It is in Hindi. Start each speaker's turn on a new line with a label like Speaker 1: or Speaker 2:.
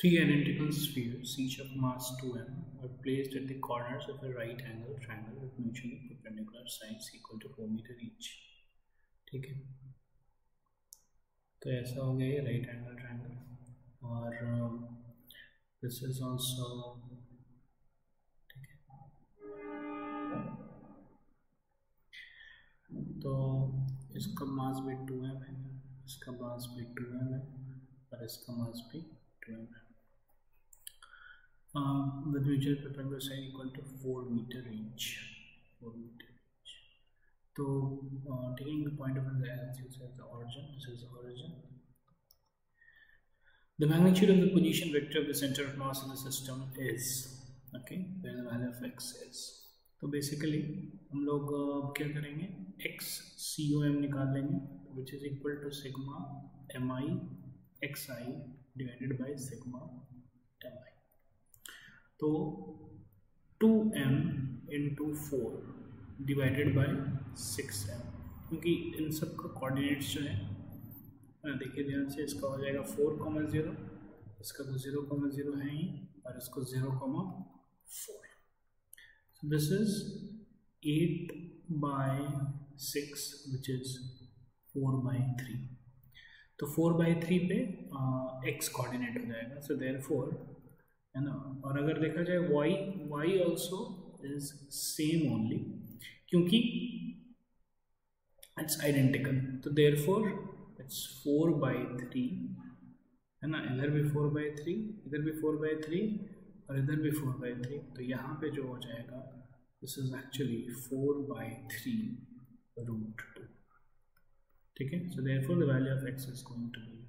Speaker 1: Three identical spheres, each of mass 2m, are placed at the corners of a right angle triangle with mutually perpendicular sides equal to 4 meter each. ठीक है तो ऐसा हो गया ये राइट एंगल ट्रायंगल और दिस इज़ आल्सो ठीक है तो इसका मास भी टू एम है इसका मास भी टू एम है और इसका मास भी है uh, with mutual perpendicular side equal to 4 meter each 4 meter each so uh, taking the point of the axis as the origin this is the origin the magnitude of the position vector of the center of mass in the system is okay where the value of x is तो बेसिकली हम लोग क्या करेंगे एक्स सी ओ एम निकाल लेंगे which is equal to sigma M I X I divided by sigma M I तो two M into four divided by six M क्योंकि इन सब का कोऑर्डिनेट्स जो है देखिए ध्यान से इसका हो जाएगा फोर कॉमा ज़ीरो इसका तो ज़ीरो कॉमा ज़ीरो है ही, और इसको zero comma four so this is 8 by 6 which is 4 by 3 तो 4 by 3 पे एक्स कोऑर्डिनेट हो जाएगा सो देयर फोर है ना और अगर देखा जाए Y Y also is same only क्योंकि इट्स आइडेंटिकल तो therefore it's four by three है ना? इधर भी फोर बाई थ्री इधर भी फोर बाई थ्री और इधर भी फोर बाई थ्री तो यहाँ पे जो हो जाएगा this is actually four by three root two ठीक है? So therefore the value of X is going to be